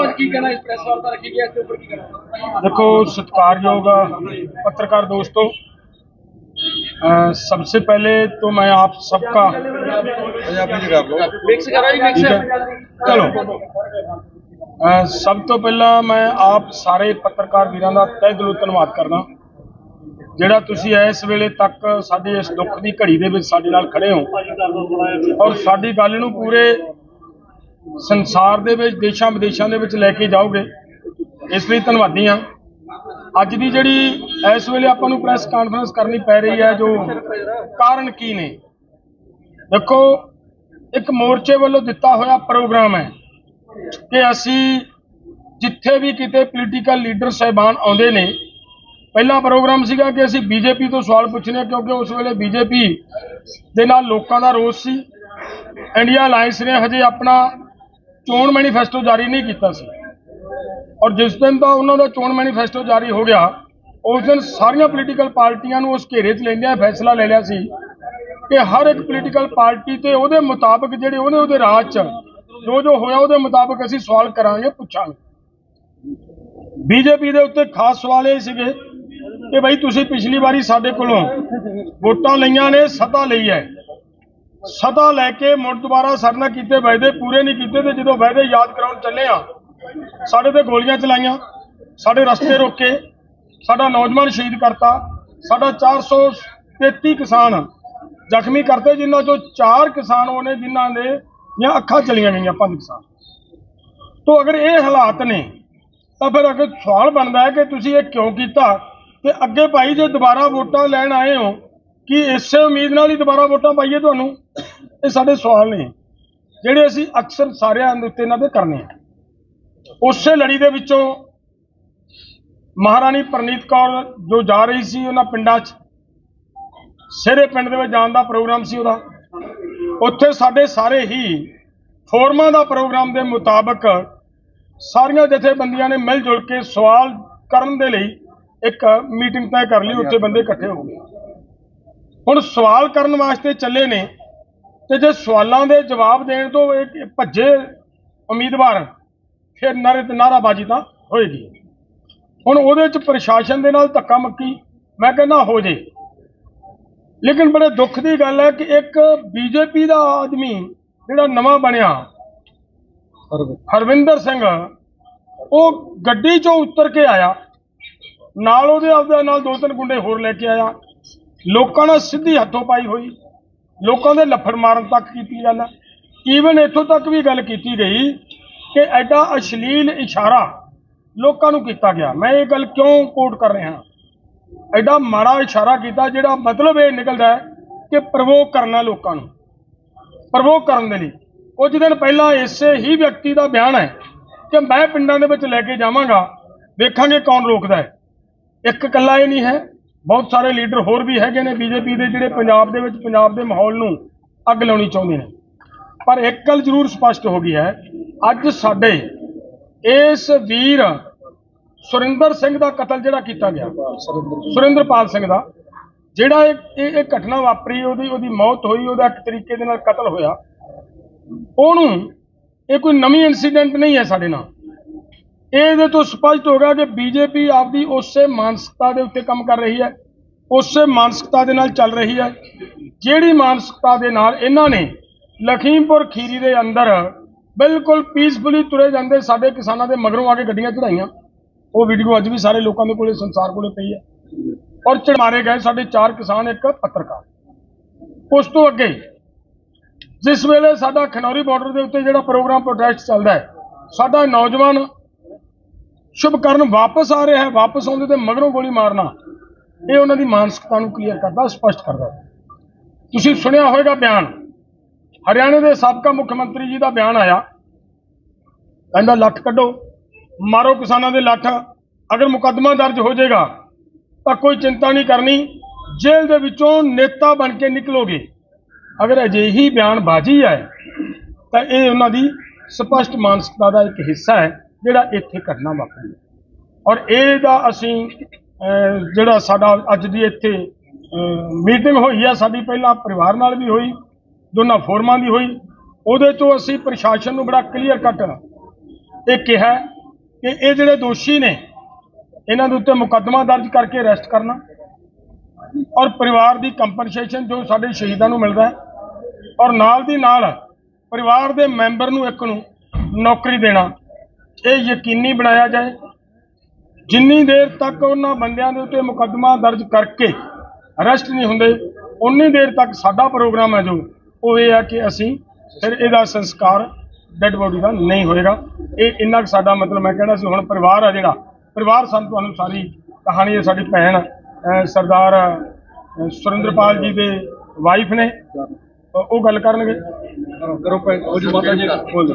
ਅੱਜ ਕੀ ਕਹਿਣਾ ਇਸ ਪ੍ਰੈਸ ਵਾਰਤਾ ਰੱਖੀ ਗਈ ਹੈ ਇਸ ਦੇ ਉੱਪਰ ਕੀ ਕਹਿਣਾ देखो सत्कारयोग पत्रकार दोस्तों अ, सबसे पहले तो मैं आप सबका ਮਿਕਸ ਕਰਾ ਜੀ ਮਿਕਸ ਠੀਕ ਹੈ ਚਲੋ ਅ, ਸਭ ਤੋਂ ਪਹਿਲਾਂ ਮੈਂ ਆਪ ਸਾਰੇ ਪੱਤਰਕਾਰ ਵੀਰਾਂ ਦਾ ਤਹਿ ਦਿਲੋਂ ਧੰਨਵਾਦ ਕਰਦਾ ਜਿਹੜਾ ਤੁਸੀਂ ਇਸ ਵੇਲੇ ਤੱਕ ਸਾਡੇ ਇਸ ਦੁੱਖ ਦੀ ਘੜੀ ਦੇ ਵਿੱਚ ਸਾਡੇ ਨਾਲ ਖੜੇ ਹੋ ਔਰ ਸਾਡੀ ਗੱਲ ਨੂੰ ਪੂਰੇ ਸੰਸਾਰ ਦੇ ਵਿੱਚ, ਦੇਸ਼ਾਂ ਵਿਦੇਸ਼ਾਂ ਦੇ ਵਿੱਚ ਲੈ ਕੇ ਜਾਓਗੇ, ਇਸ ਲਈ ਧੰਨਵਾਦੀ ਹਾਂ। ਅੱਜ ਦੀ ਜਿਹੜੀ, ਇਸ ਵੇਲੇ ਆਪਾਂ ਨੂੰ ਪ੍ਰੈਸ ਕਾਨਫਰੰਸ ਕਰਨੀ ਪੈ ਰਹੀ ਹੈ, ਜੋ ਕਾਰਨ ਕੀ ਨੇ? ਦੇਖੋ, ਇੱਕ ਮੋਰਚੇ ਵੱਲੋਂ ਦਿੱਤਾ ਹੋਇਆ ਪ੍ਰੋਗਰਾਮ ਹੈ ਕਿ ਅਸੀਂ ਜਿੱਥੇ ਵੀ ਕਿਤੇ ਪੋਲੀਟੀਕਲ ਲੀਡਰ ਸਹਿਬਾਨ ਆਉਂਦੇ ਨੇ, ਪਹਿਲਾ ਪ੍ਰੋਗਰਾਮ ਸੀਗਾ ਕਿ ਅਸੀਂ ਬੀਜੇਪੀ ਤੋਂ ਸਵਾਲ ਪੁੱਛਣੇ ਆ, ਕਿਉਂਕਿ ਉਸ ਵੇਲੇ ਬੀਜੇਪੀ ਦੇ ਨਾਲ ਲੋਕਾਂ ਦਾ ਰੋਸ ਸੀ। ਇੰਡੀਆ ਅਲਾਈਅੰਸ ਨੇ ਹਜੇ ਆਪਣਾ ਚੋਣ ਮੈਨੀਫੈਸਟੋ ਜਾਰੀ ਨਹੀਂ ਕੀਤਾ ਸੀ। ਔਰ ਜਿਸ ਦਿਨ ਦਾ ਉਹਨਾਂ ਦਾ ਚੋਣ ਮੈਨੀਫੈਸਟੋ ਜਾਰੀ ਹੋ ਗਿਆ, ਉਸ ਦਿਨ ਸਾਰੀਆਂ ਪੋਲੀਟੀਕਲ ਪਾਰਟੀਆਂ ਨੂੰ ਉਸ ਘੇਰੇ 'ਚ ਲੈਂਦਿਆਂ ਫੈਸਲਾ ਲੈ ਲਿਆ ਸੀ ਕਿ ਹਰ ਇੱਕ ਪੋਲੀਟੀਕਲ ਪਾਰਟੀ ਤੇ ਉਹਦੇ ਮੁਤਾਬਕ ਜਿਹੜੇ ਉਹਨੇ ਉਹਦੇ ਰਾਜ 'ਚ ਜੋ ਜੋ ਹੋਇਆ ਉਹਦੇ ਮੁਤਾਬਕ ਅਸੀਂ ਸਵਾਲ ਕਰਾਂਗੇ, ਪੁੱਛਾਂਗੇ। ਬੀਜੇਪੀ ਦੇ ਉੱਤੇ ਖਾਸ ਸਵਾਲ ਇਹ ਸੀਗੇ ਕਿ ਭਾਈ ਤੁਸੀਂ ਪਿਛਲੀ ਵਾਰੀ ਸਾਡੇ ਕੋਲੋਂ ਵੋਟਾਂ ਲਈਆਂ ਨੇ, ਸੱਤਾ ਲਈ ਹੈ। ਸਦਾ ਲੈ ਕੇ ਮੁੜ ਦੁਬਾਰਾ ਸਾਡੇ ਨਾਲ ਕੀਤੇ ਵਾਅਦੇ ਪੂਰੇ ਨਹੀਂ ਕੀਤੇ ਤੇ ਜਦੋਂ ਵਾਅਦੇ ਯਾਦ ਕਰਾਉਣ ਚੱਲੇ ਆ ਸਾਡੇ ਤੇ ਗੋਲੀਆਂ ਚਲਾਈਆਂ, ਸਾਡੇ ਰਸਤੇ ਰੋਕੇ, ਸਾਡਾ ਨੌਜਵਾਨ ਸ਼ਹੀਦ ਕਰਤਾ, ਸਾਡਾ 433 ਕਿਸਾਨ ਜ਼ਖਮੀ ਕਰਤੇ, ਜਿਨ੍ਹਾਂ ਚੋਂ ਚਾਰ ਕਿਸਾਨ ਉਹ ਨੇ ਜਿਨ੍ਹਾਂ ਦੇ ਜਾਂ ਅੱਖਾਂ ਚਲੀਆਂ ਗਈਆਂ, ਪੰਜ ਕਿਸਾਨ। ਤੋਂ ਅਗਰ ਇਹ ਹਾਲਾਤ ਨੇ, ਤਾਂ ਫਿਰ ਅਗਰ ਸਵਾਲ ਬਣਦਾ ਹੈ ਕਿ ਤੁਸੀਂ ਇਹ ਕਿਉਂ ਕੀਤਾ? ਤੇ ਅੱਗੇ ਭਾਈ, ਜੇ ਦੁਬਾਰਾ ਵੋਟਾਂ ਲੈਣ ਆਏ ਹੋ ਕਿ ਇਸੇ ਉਮੀਦ ਨਾਲ ਹੀ ਦੁਬਾਰਾ ਵੋਟਾਂ ਪਾਈਏ ਤੁਹਾਨੂੰ? ਇਹ ਸਾਡੇ ਸਵਾਲ ਨੇ। ਜਿਹੜੇ ਅਸੀਂ ਅਕਸਰ ਸਾਰਿਆਂ ਦੇ ਉੱਤੇ ਇਹਨਾਂ ਦੇ ਕਰਨੇ ਆ। ਉਸੇ ਲੜੀ ਦੇ ਵਿੱਚੋਂ ਮਹਾਰਾਣੀ ਪ੍ਰਨੀਤ ਕੌਰ ਜੋ ਜਾ ਰਹੀ ਸੀ ਉਹਨਾਂ ਪਿੰਡਾਂ 'ਚ, ਸਿਹਰੇ ਪਿੰਡ ਦੇ ਵਿੱਚ ਜਾਣ ਦਾ ਪ੍ਰੋਗਰਾਮ ਸੀ ਉਹਦਾ। ਉੱਥੇ ਸਾਡੇ ਸਾਰੇ ਹੀ ਫੋਰਮਾਂ ਦਾ ਪ੍ਰੋਗਰਾਮ ਦੇ ਮੁਤਾਬਕ ਸਾਰੀਆਂ ਜਥੇਬੰਦੀਆਂ ਨੇ ਮਿਲ ਜੁਲ ਕੇ ਸਵਾਲ ਕਰਨ ਦੇ ਲਈ ਇੱਕ ਮੀਟਿੰਗ ਤੈਅ ਕਰ ਲਈ, ਉੱਥੇ ਬੰਦੇ ਇਕੱਠੇ ਹੋ ਗਏ। ਹੁਣ ਸਵਾਲ ਕਰਨ ਵਾਸਤੇ ਚੱਲੇ ਨੇ ਤੇ ਜੇ ਸਵਾਲਾਂ ਦੇ ਜਵਾਬ ਦੇਣ ਤੋਂ ਇਹ ਭੱਜੇ ਉਮੀਦਵਾਰ, ਫਿਰ ਨਾਰੇ ਤੇ ਨਾਰਾਬਾਜ਼ੀ ਤਾਂ ਹੋਏਗੀ। ਹੁਣ ਉਹਦੇ ਚ ਪ੍ਰਸ਼ਾਸਨ ਦੇ ਨਾਲ ਧੱਕਾ ਮੱਕੀ, ਮੈਂ ਕਹਿੰਦਾ ਹੋ ਜੇ। ਲੇਕਿਨ ਬੜੇ ਦੁੱਖ ਦੀ ਗੱਲ ਹੈ ਕਿ ਇੱਕ ਬੀਜੇਪੀ ਦਾ ਆਦਮੀ ਜਿਹੜਾ ਨਵਾਂ ਬਣਿਆ, ਹਰਵਿੰਦਰ ਸਿੰਘ, ਉਹ ਗੱਡੀ ਚੋਂ ਉਤਰ ਕੇ ਆਇਆ। ਨਾਲ ਉਹਦੇ ਆਪਦੇ ਨਾਲ ਦੋ ਤਿੰਨ ਗੁੰਡੇ ਹੋਰ ਲੈ ਕੇ ਆਇਆ। ਲੋਕਾਂ ਨਾਲ ਸਿੱਧੀ ਹੱਥੋਂ ਪਾਈ ਹੋਈ, ਲੋਕਾਂ ਦੇ ਲੱਫੜ ਮਾਰਨ ਤੱਕ ਕੀਤੀ ਗੱਲ। ਹੈ ਈਵਨ ਇੱਥੋਂ ਤੱਕ ਵੀ ਗੱਲ ਕੀਤੀ ਗਈ ਕਿ ਐਡਾ ਅਸ਼ਲੀਲ ਇਸ਼ਾਰਾ ਲੋਕਾਂ ਨੂੰ ਕੀਤਾ ਗਿਆ। ਮੈਂ ਇਹ ਗੱਲ ਕਿਉਂ ਕੋਟ ਕਰ ਰਿਹਾ ਐਡਾ ਮਾੜਾ ਇਸ਼ਾਰਾ ਕੀਤਾ ਜਿਹੜਾ ਮਤਲਬ ਇਹ ਨਿਕਲਦਾ ਹੈ ਕਿ ਪ੍ਰਵੋਕ ਕਰਨਾ ਲੋਕਾਂ ਨੂੰ। ਪ੍ਰਵੋਕ ਕਰਨ ਦੇ ਲਈ। ਕੁਝ ਦਿਨ ਪਹਿਲਾਂ ਇਸੇ ਹੀ ਵਿਅਕਤੀ ਦਾ ਬਿਆਨ ਹੈ ਕਿ ਮੈਂ ਪਿੰਡਾਂ ਦੇ ਵਿੱਚ ਲੈ ਕੇ ਜਾਵਾਂਗਾ, ਵੇਖਾਂਗੇ ਕੌਣ ਰੋਕਦਾ ਹੈ। ਇੱਕ ਇਕੱਲਾ ਇਹ ਨਹੀਂ ਹੈ ਬਹੁਤ ਸਾਰੇ ਲੀਡਰ ਹੋਰ ਵੀ ਹੈਗੇ ਨੇ ਬੀਜੇਪੀ ਦੇ ਜਿਹੜੇ ਪੰਜਾਬ ਦੇ ਵਿੱਚ, ਪੰਜਾਬ ਦੇ ਮਾਹੌਲ ਨੂੰ ਅੱਗ ਲਾਉਣੀ ਚਾਹੁੰਦੇ ਨੇ। ਪਰ ਇੱਕ ਗੱਲ ਜ਼ਰੂਰ ਸਪਸ਼ਟ ਹੋ ਗਈ ਹੈ, ਅੱਜ ਸਾਡੇ ਇਸ ਵੀਰ ਸੁਰਿੰਦਰ ਸਿੰਘ ਦਾ ਕਤਲ ਜਿਹੜਾ ਕੀਤਾ ਗਿਆ, ਸੁਰਿੰਦਰਪਾਲ ਸਿੰਘ ਦਾ, ਜਿਹੜਾ ਇਹ ਇਹ ਘਟਨਾ ਵਾਪਰੀ, ਉਹਦੀ ਉਹਦੀ ਮੌਤ ਹੋਈ, ਉਹਦਾ ਇੱਕ ਤਰੀਕੇ ਦੇ ਨਾਲ ਕਤਲ ਹੋਇਆ। ਉਹਨੂੰ ਇਹ ਕੋਈ ਨਵੀਂ ਇਨਸੀਡੈਂਟ ਨਹੀਂ ਹੈ ਸਾਡੇ ਨਾਲ। ਇਹਦੇ ਤੋਂ ਸਪਸ਼ਟ ਹੋ ਗਿਆ ਕਿ ਬੀਜੇਪੀ ਆਪਦੀ ਉਸੇ ਮਾਨਸਿਕਤਾ ਦੇ ਉੱਤੇ ਕੰਮ ਕਰ ਰਹੀ ਹੈ, ਉਸੇ ਮਾਨਸਿਕਤਾ ਦੇ ਨਾਲ ਚੱਲ ਰਹੀ ਹੈ, ਜਿਹੜੀ ਮਾਨਸਿਕਤਾ ਦੇ ਨਾਲ ਇਹਨਾਂ ਨੇ ਲਖੀਮਪੁਰ ਖੀਰੀ ਦੇ ਅੰਦਰ ਬਿਲਕੁਲ ਪੀਸਫੁਲੀ ਤੁਰੇ ਜਾਂਦੇ ਸਾਡੇ ਕਿਸਾਨਾਂ ਦੇ ਮਗਰੋਂ ਆ ਕੇ ਗੱਡੀਆਂ ਚੜਾਈਆਂ ਉਹ ਵੀਡੀਓ ਅੱਜ ਵੀ ਸਾਰੇ ਲੋਕਾਂ ਦੇ ਕੋਲੇ, ਸੰਸਾਰ ਕੋਲੇ ਪਈ ਹੈ। ਔਰ ਚੜਾਰੇ ਗਏ ਸਾਡੇ ਚਾਰ ਕਿਸਾਨ, ਇੱਕ ਪੱਤਰਕਾਰ। ਉਸ ਤੋਂ ਅੱਗੇ, ਜਿਸ ਵੇਲੇ ਸਾਡਾ ਖਨੌਰੀ ਬਾਰਡਰ ਦੇ ਉੱਤੇ ਜਿਹੜਾ ਪ੍ਰੋਗਰਾਮ ਪ੍ਰੋਟੈਸਟ ਚੱਲਦਾ ਹੈ, ਸਾਡਾ ਨੌਜਵਾਨ ਸ਼ੁਭਕਰਨ ਵਾਪਸ ਆ ਰਿਹਾ ਹੈ, ਵਾਪਸ ਆਉਂਦੇ ਤੇ ਮਗਰੋਂ ਗੋਲੀ ਮਾਰਨਾ, ਇਹ ਉਹਨਾਂ ਦੀ ਮਾਨਸਿਕਤਾ ਨੂੰ ਕਲੀਅਰ ਕਰਦਾ, ਸਪਸ਼ਟ ਕਰਦਾ। ਤੁਸੀਂ ਸੁਣਿਆ ਹੋਵੇਗਾ ਬਿਆਨ। ਹਰਿਆਣੇ ਦੇ ਸਾਬਕਾ ਮੁੱਖ ਮੰਤਰੀ ਜੀ ਦਾ ਬਿਆਨ ਆਇਆ। ਕਹਿੰਦਾ, ਲੱਠ ਕੱਢੋ, ਮਾਰੋ ਕਿਸਾਨਾਂ ਦੇ ਲੱਠ। ਅਗਰ ਮੁਕੱਦਮਾ ਦਰਜ ਹੋ ਜਾਏਗਾ, ਤਾਂ ਕੋਈ ਚਿੰਤਾ ਨਹੀਂ ਕਰਨੀ। ਜੇਲ੍ਹ ਦੇ ਵਿੱਚੋਂ ਨੇਤਾ ਬਣ ਕੇ ਨਿਕਲੋਗੇ। ਅਗਰ ਅਜਿਹੀ ਬਿਆਨਬਾਜ਼ੀ ਹੈ ਤਾਂ ਇਹ ਉਹਨਾਂ ਦੀ ਸਪਸ਼ਟ ਮਾਨਸਿਕਤਾ ਦਾ ਇੱਕ ਹਿੱਸਾ ਹੈ। ਜਿਹੜਾ ਇੱਥੇ ਘਟਨਾ ਵਾਪਰੀ ਹੈ ਔਰ ਇਹਦਾ ਅਸੀਂ ਜਿਹੜਾ ਸਾਡਾ ਅੱਜ ਦੀ ਇੱਥੇ ਮੀਟਿੰਗ ਹੋਈ ਹੈ ਸਾਡੀ ਪਹਿਲਾਂ ਪਰਿਵਾਰ ਨਾਲ ਵੀ ਹੋਈ, ਦੋਨਾਂ ਫੋਰਮਾਂ ਦੀ ਹੋਈ। ਉਹਦੇ ਤੋਂ ਅਸੀਂ ਪ੍ਰਸ਼ਾਸਨ ਨੂੰ ਬੜਾ ਕਲੀਅਰ ਕੱਟ ਇਹ ਕਿਹਾ ਕਿ ਇਹ ਜਿਹੜੇ ਦੋਸ਼ੀ ਨੇ, ਇਹਨਾਂ ਦੇ ਉੱਤੇ ਮੁਕੱਦਮਾ ਦਰਜ ਕਰਕੇ ਅਰੈਸਟ ਕਰਨਾ। ਔਰ ਪਰਿਵਾਰ ਦੀ ਕੰਪਨਸੇਸ਼ਨ ਜੋ ਸਾਡੇ ਸ਼ਹੀਦਾਂ ਨੂੰ ਮਿਲਦਾ ਹੈ। ਔਰ ਨਾਲ ਦੀ ਨਾਲ ਪਰਿਵਾਰ ਦੇ ਮੈਂਬਰ ਨੂੰ ਇੱਕ ਨੂੰ ਨੌਕਰੀ ਦੇਣਾ। ਇਹ ਯਕੀਨੀ ਬਣਾਇਆ ਜਾਏ ਜਿੰਨੀ ਦੇਰ ਤੱਕ ਉਹਨਾਂ ਬੰਦਿਆਂ ਦੇ ਉੱਤੇ ਮੁਕੱਦਮਾ ਦਰਜ ਕਰਕੇ ਅਰੈਸਟ ਨਹੀਂ ਹੁੰਦੇ ਉਨੀ ਦੇਰ ਤੱਕ ਸਾਡਾ ਪ੍ਰੋਗਰਾਮ ਹੈ ਜੋ ਉਹ ਇਹ ਹੈ ਕਿ ਅਸੀਂ ਫਿਰ ਇਹਦਾ ਸੰਸਕਾਰ ਡੈੱਡ ਬੋਡੀ ਦਾ ਨਹੀਂ ਹੋਏਗਾ। ਇਹ ਇੰਨਾ ਕੁ ਸਾਡਾ ਮਤਲਬ ਮੈਂ ਕਹਿਣਾ ਸੀ ਹੁਣ ਪਰਿਵਾਰ ਆ ਜਿਹੜਾ ਪਰਿਵਾਰ ਸਾਨੂੰ ਤੁਹਾਨੂੰ ਸਾਰੀ ਕਹਾਣੀ ਹੈ ਸਾਡੀ ਭੈਣ ਸਰਦਾਰ ਸੁਰਿੰਦਰਪਾਲ ਜੀ ਦੇ ਵਾਈਫ ਨੇ। ਉਹ ਗੱਲ ਕਰਨਗੇ। ਕਰੋ ਜੀ ਮਾਤਾ ਜੀ। ਬੋਲੋ।